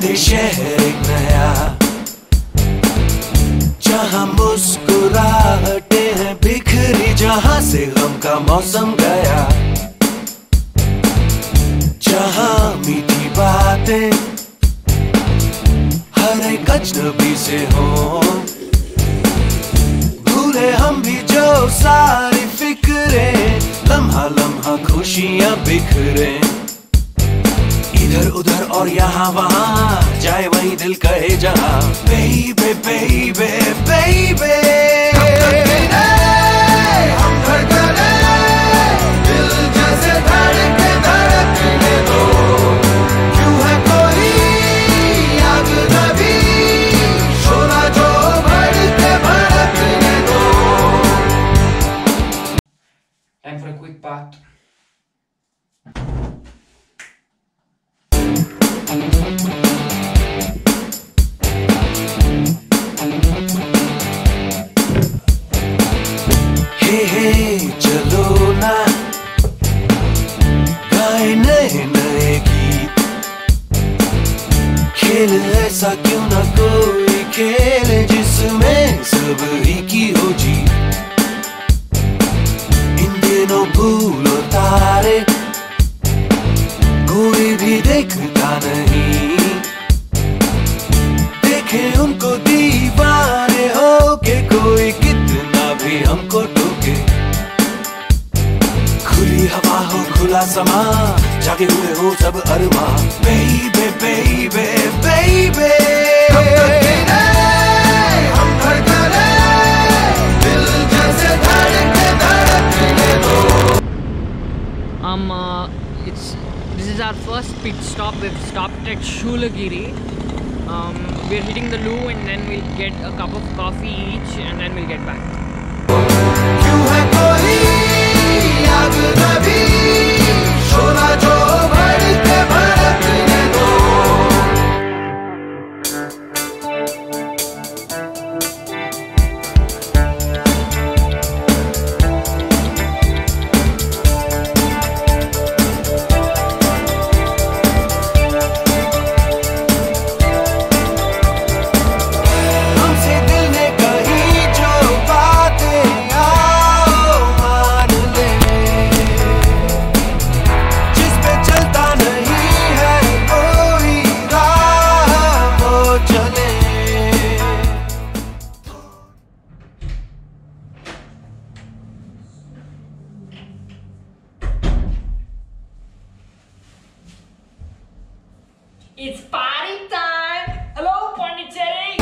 बंदी शहर एक नया, जहाँ मुस्कुराहटे हैं बिखरी, जहा से गम का मौसम गया। जहा मीठी बातें हर एक अजनबी से हो। भूले हम भी जो सारी फिक्रे लम्हा लम्हा खुशियाँ बिखरे। इधर उधर और यहाँ वहाँ। जाए वही दिल कहे जहाँ। बेबे बेबे बेबे चलो ना। गाए नए नए गीत। खेल ऐसा क्यों ना कोई खेल जिसमें सब ही की हो जीत। इन दिनों भूलो तारे कोई भी देखता नहीं। देखे उनको खुली हवा हो खुला समा जागे हुए हो सब अरमा बेबे बेबे बेबे हम धड़कने दिल जैसे धड़के धड़कने दो Um, uh, it's this is our first pit stop. We've stopped at Shulagiri. Um, we're hitting the loo and then we'll get a cup of coffee each and then we'll get back. It's party time! Hello, Pondicherry!